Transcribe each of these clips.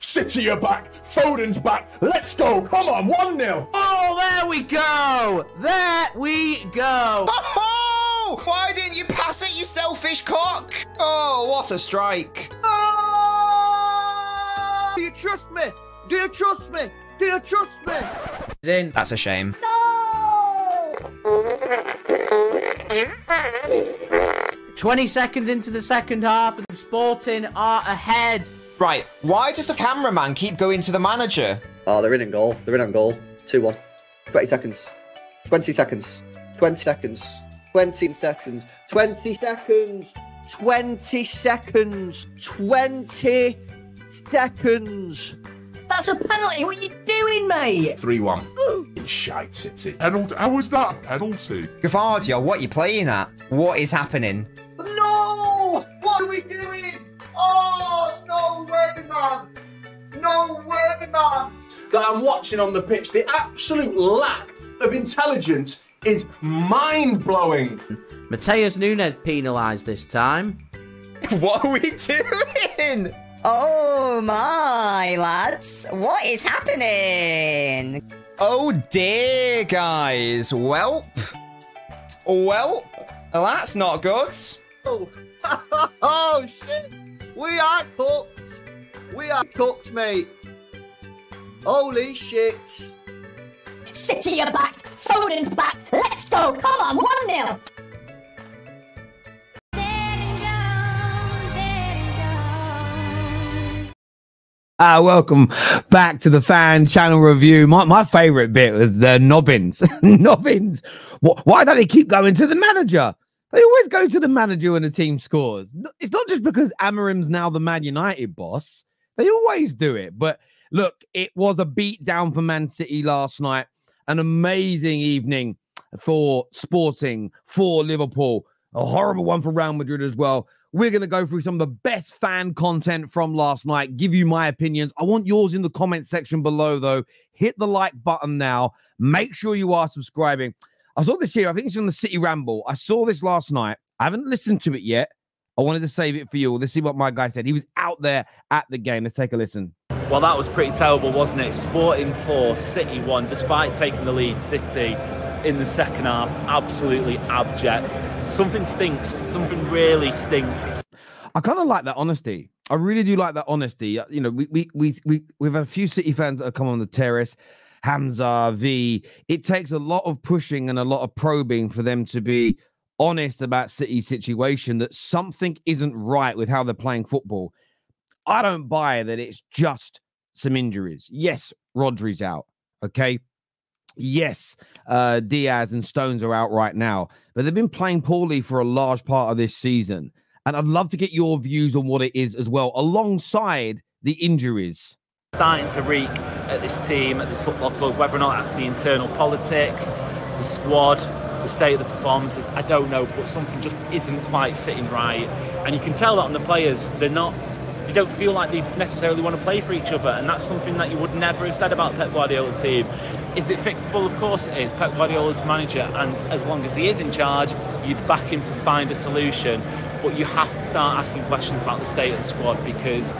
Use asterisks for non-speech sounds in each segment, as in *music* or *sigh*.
City are back. Foden's back. Let's go. Come on, 1 0. Oh, there we go. There we go. Oh! Why didn't you pass it, you selfish cock? Oh, what a strike. Oh! Do you trust me? Do you trust me? Do you trust me? In. That's a shame. No! 20 seconds into the second half, and Sporting are ahead. Right, why does the cameraman keep going to the manager? Oh, they're in on goal. They're in on goal. 2 1. 20 seconds. 20 seconds. 20 seconds. 20 seconds. 20 seconds. 20 seconds. 20 seconds. That's a penalty. What are you doing, mate? 3 1. Shite City. Penalty? How was that a penalty? Gvardiol, what are you playing at? What is happening? That I'm watching on the pitch, the absolute lack of intelligence is mind blowing. Matheus Nunes penalised this time. *laughs* what are we doing? Oh my, lads. What is happening? Oh dear, guys. Well, well, That's not good. Oh, *laughs* oh shit! We are cooked! We are cooked, mate! Holy shit! City are back. Foden's back. Let's go. Come on, 1 0. Ah, welcome back to the fan channel review. My my favorite bit was uh, Nobbins. *laughs* Nobbins. What, why don't they keep going to the manager? They always go to the manager when the team scores. It's not just because Amorim's now the Man United boss. They always do it. But look, it was a beat down for Man City last night. An amazing evening for Sporting, for Liverpool. A horrible one for Real Madrid as well. We're going to go through some of the best fan content from last night, give you my opinions. I want yours in the comment section below, though. Hit the like button now. Make sure you are subscribing. I saw this here. I think it's on the City Ramble. I saw this last night. I haven't listened to it yet. I wanted to save it for you. Let's see what my guy said. He was out there at the game. Let's take a listen. Well, that was pretty terrible, wasn't it? Sporting 4, City 1, despite taking the lead, City in the second half, absolutely abject. Something stinks. Something really stinks. I kind of like that honesty. I really do like that honesty. Uh, you know, we we we we we've had a few City fans that have come on the terrace. Hamza, V. It takes a lot of pushing and a lot of probing for them to be honest about City's situation that something isn't right with how they're playing football. I don't buy that it's just some injuries. Yes, Rodri's out. Okay. Yes, uh, Dias and Stones are out right now, but they've been playing poorly for a large part of this season. And I'd love to get your views on what it is as well, alongside the injuries. Starting to reek at this team, at this football club, whether or not that's the internal politics, the squad, the state of the performances, I don't know, but something just isn't quite sitting right. And you can tell that on the players, they're not you don't feel like they necessarily want to play for each other, and that's something that you would never have said about Pep Guardiola team. Is it fixable? Of course it is. Pep Guardiola's manager, and as long as he is in charge, you'd back him to find a solution. But you have to start asking questions about the state of the squad because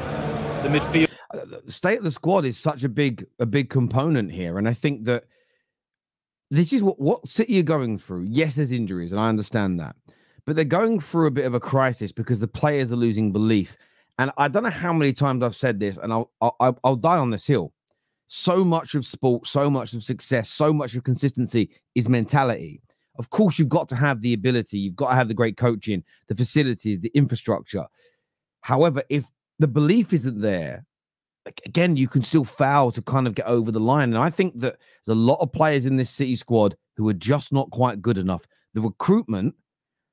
the midfield. Uh, the state of the squad is such a big, a big component here, and I think that this is what what City are going through. Yes, there's injuries, and I understand that, but they're going through a bit of a crisis because the players are losing belief. And I don't know how many times I've said this, and I'll I'll, I'll die on this hill. So much of sport, so much of success, so much of consistency is mentality. Of course, you've got to have the ability, you've got to have the great coaching, the facilities, the infrastructure. However, if the belief isn't there, again, you can still fail to kind of get over the line. And I think that there's a lot of players in this City squad who are just not quite good enough. The recruitment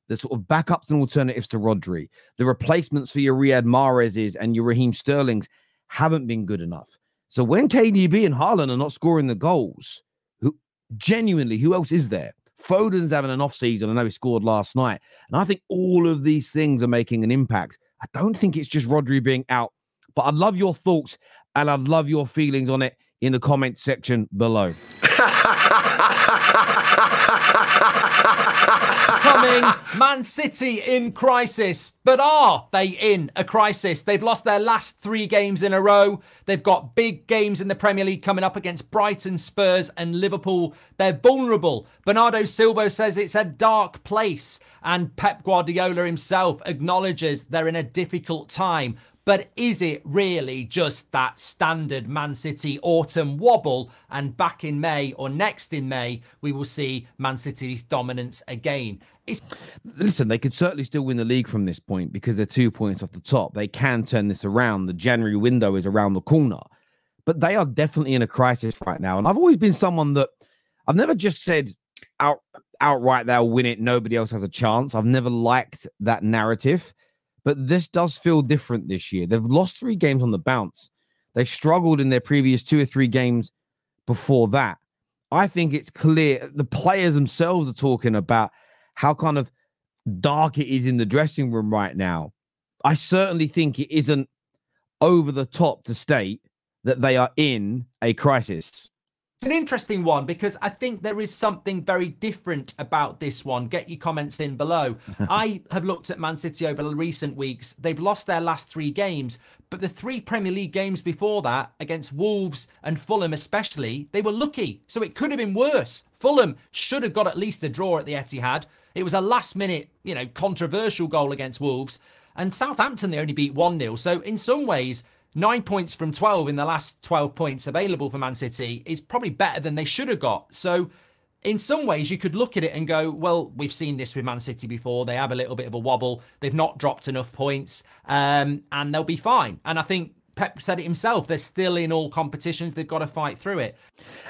the sort of backups and alternatives to Rodri, the replacements for your Riyad Mahrez's and your Raheem Sterling's haven't been good enough. So when KDB and Haaland are not scoring the goals, who genuinely, who else is there? Foden's having an off season. I know he scored last night. And I think all of these things are making an impact. I don't think it's just Rodri being out, but I'd love your thoughts and I'd love your feelings on it in the comment section below. *laughs* Coming. Man City in crisis. But are they in a crisis? They've lost their last three games in a row. They've got big games in the Premier League coming up against Brighton, Spurs, and Liverpool. They're vulnerable. Bernardo Silva says it's a dark place. And Pep Guardiola himself acknowledges they're in a difficult time. But is it really just that standard Man City autumn wobble? And back in May or next in May, we will see Man City's dominance again. It's Listen, they could certainly still win the league from this point because they're two points off the top. They can turn this around. The January window is around the corner, but they are definitely in a crisis right now. And I've always been someone that I've never just said out outright they'll win it. Nobody else has a chance. I've never liked that narrative, but this does feel different this year. They've lost three games on the bounce. They struggled in their previous two or three games before that. I think it's clear the players themselves are talking about how kind of dark it is in the dressing room right now. I certainly think it isn't over the top to state that they are in a crisis. It's an interesting one because I think there is something very different about this one. Get your comments in below. *laughs* I have looked at Man City over the recent weeks. They've lost their last three games, but the three Premier League games before that, against Wolves and Fulham especially, they were lucky. So it could have been worse. Fulham should have got at least a draw at the Etihad. It was a last minute, you know, controversial goal against Wolves. And Southampton, they only beat 1 0. So in some ways, nine points from 12 in the last 12 points available for Man City is probably better than they should have got. So, in some ways, you could look at it and go, well, we've seen this with Man City before. They have a little bit of a wobble. They've not dropped enough points, um, and they'll be fine. And I think Pep said it himself. They're still in all competitions. They've got to fight through it.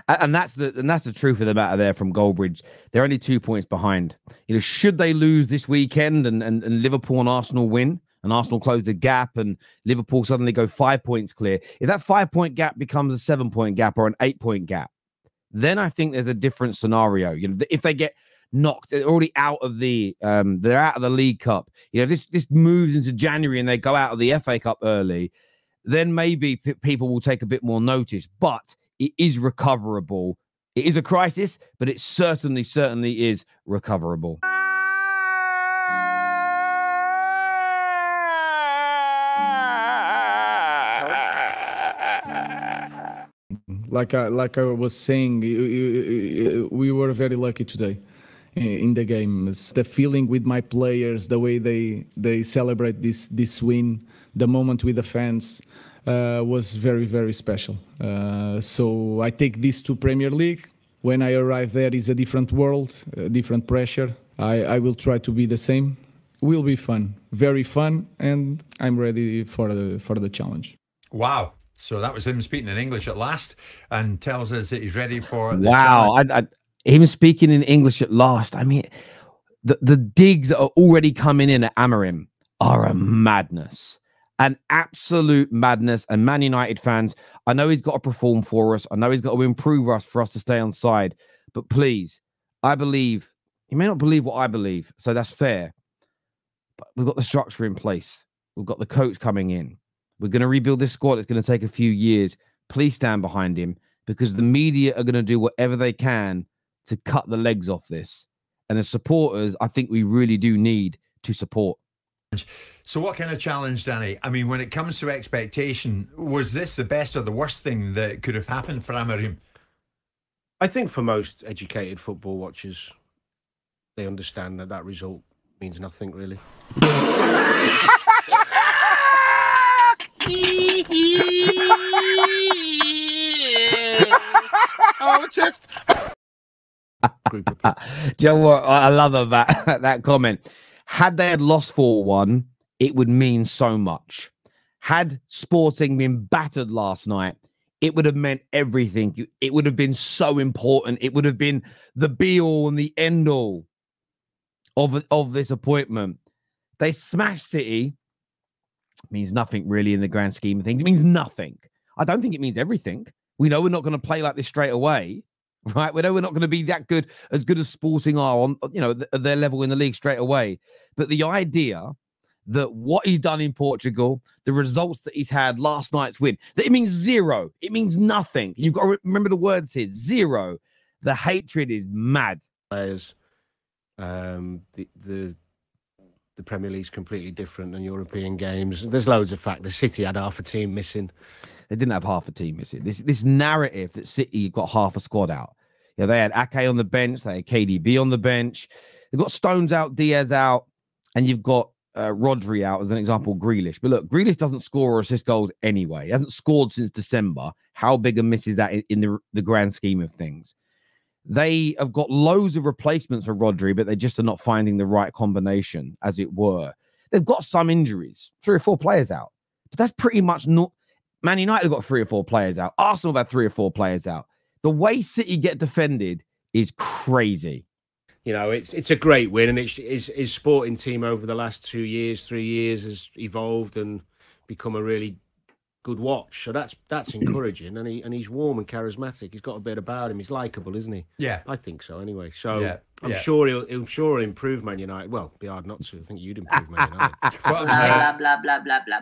And that's the and that's the truth of the matter there from Goldbridge. They're only two points behind. You know, should they lose this weekend and, and, and Liverpool and Arsenal win and Arsenal close the gap and Liverpool suddenly go five points clear, if that five point gap becomes a seven point gap or an eight point gap, then I think there's a different scenario. You know, if they get knocked, they're already out of the um, they're out of the League Cup. You know, this this moves into January and they go out of the FA Cup early, then maybe p- people will take a bit more notice. But it is recoverable. It is a crisis, but it certainly, certainly is recoverable. Like I like I was saying, we were very lucky today in the games. The feeling with my players, the way they they celebrate this this win, the moment with the fans. Uh, was very very special. Uh, so I take this to Premier League. When I arrive there, is a different world, a different pressure. I, I will try to be the same. Will be fun, very fun, and I'm ready for the for the challenge. Wow. So that was him speaking in English at last and tells us that he's ready for Wow, I, I, him speaking in English at last. I mean, the the digs that are already coming in at Amorim are a madness, an absolute madness. And Man United fans, I know he's got to perform for us. I know he's got to improve us for us to stay on side. But please, I believe you may not believe what I believe, so that's fair. But we've got the structure in place. We've got the coach coming in. We're going to rebuild this squad. It's going to take a few years. Please stand behind him because the media are going to do whatever they can to cut the legs off this. And as supporters, I think we really do need to support. So, what kind of challenge, Danny? I mean, when it comes to expectation, was this the best or the worst thing that could have happened for Amorim? I think for most educated football watchers, they understand that that result means nothing really. *laughs* oh, just. *laughs* Do you know what? I love that that comment. Had they had lost 4 1, it would mean so much. Had Sporting been battered last night, it would have meant everything. It would have been so important. It would have been the be all and the end all of, of this appointment. They smashed City. Means nothing really in the grand scheme of things. It means nothing. I don't think it means everything. We know we're not going to play like this straight away *laughs* right? We know we're not going to be that good, as good as Sporting are on, you know, th- their level in the league straight away. But the idea that what he's done in Portugal, the results that he's had last night's win, that it means zero. It means nothing. You've got to remember the words here: zero. The hatred is mad. Players, Um, the the the Premier League's completely different than European games. There's loads of factors. City had half a team missing. They didn't have half a team missing. This this narrative that City got half a squad out. Yeah, they had Ake on the bench, they had KDB on the bench. They've got Stones out, Dias out, and you've got uh, Rodri out as an example, Grealish. But look, Grealish doesn't score or assist goals anyway. He hasn't scored since December. How big a miss is that in, in the, the grand scheme of things? They have got loads of replacements for Rodri, but they just are not finding the right combination, as it were. They've got some injuries, three or four players out, but that's pretty much not. Man United have got three or four players out. Arsenal have had three or four players out. The way City get defended is crazy. You know, it's it's a great win, and it's his, his sporting team over the last two years, three years has evolved and become a really good watch. So that's that's encouraging, and he and he's warm and charismatic. He's got a bit about him. He's likable, isn't he? Yeah, I think so. Anyway, so Yeah, I'm yeah. sure he'll I'm sure he'll improve Man United. Well, be hard not to. I think you'd improve Man United. *laughs* Blah, blah, blah, blah, blah, blah,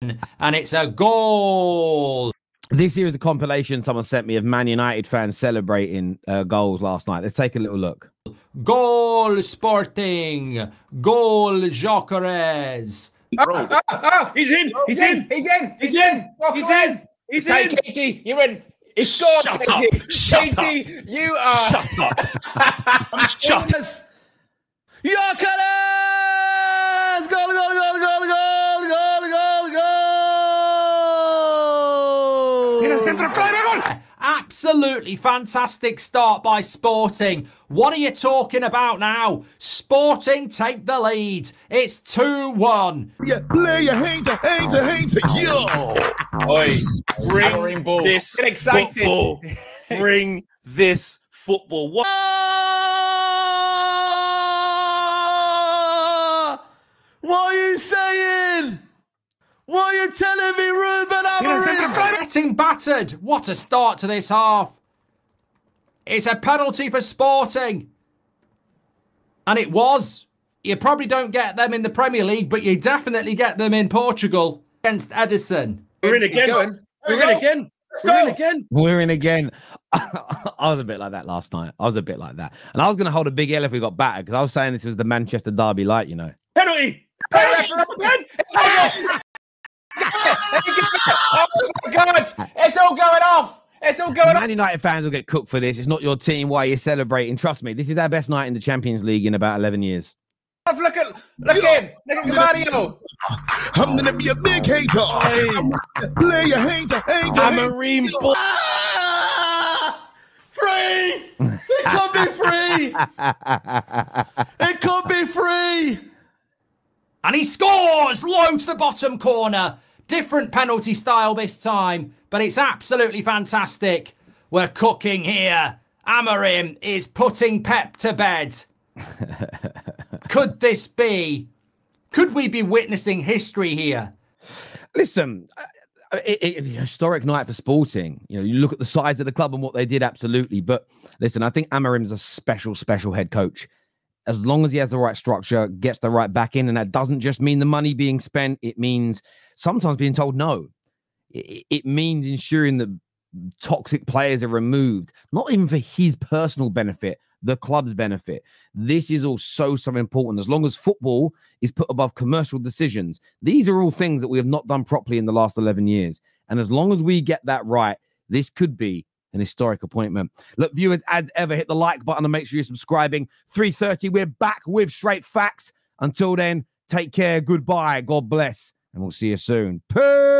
blah. And it's a goal. This here is the compilation someone sent me of Man United fans celebrating uh, goals last night. Let's take a little look. Goal Sporting. Goal Gyökeres. *laughs* he's in. He's in. He's in. He's in. He's in. He's in. Katie, you're in. He's scored. Shut up. Katie. Shut Katie, you are. Shut up. *laughs* Shut us. Gyökeres! Goal, goal, goal, goal, goal, goal, goal! Absolutely fantastic start by Sporting. What are you talking about now? Sporting take the lead. It's 2 1. Yeah, player hater, hater, hater, yo! Oi, bring this Get excited. football. Bring this football. What? What are you saying? What are you telling me, Ruben Amorim? Getting battered. What a start to this half. It's a penalty for Sporting. And it was. You probably don't get them in the Premier League, but you definitely get them in Portugal against Ederson. We're in again. We're in again. We're in again. We're in again. I was a bit like that last night. I was a bit like that. And I was going to hold a big L if we got battered because I was saying this was the Manchester Derby light, you know. Penalty. Penalty. *laughs* Again. oh my God! It's all going off. It's all going off. Man United fans will get cooked for this. It's not your team. Why you're celebrating? Trust me, this is our best night in the Champions League in about 11 years. Look at look at him. Look at Mario. I'm gonna be a big hater. I'm a player hater, hater. I'm a hater. ream bull. Ah! Free! It could be free! It could be free! And he scores low to the bottom corner. Different penalty style this time, but it's absolutely fantastic. We're cooking here. Amorim is putting Pep to bed. *laughs* Could this be? Could we be witnessing history here? Listen, uh, it, it, historic night for Sporting. You know, you look at the size of the club and what they did, absolutely. But listen, I think Amorim's a special, special head coach. As long as he has the right structure, gets the right back in, and that doesn't just mean the money being spent. It means sometimes being told no. It, means ensuring that toxic players are removed, not even for his personal benefit, the club's benefit. This is all so, so important. As long as football is put above commercial decisions, these are all things that we have not done properly in the last 11 years. And as long as we get that right, this could be an historic appointment. Look, viewers, as ever, hit the like button and make sure you're subscribing. 3:30, we're back with straight facts. Until then, take care, goodbye, God bless, and we'll see you soon. Peace.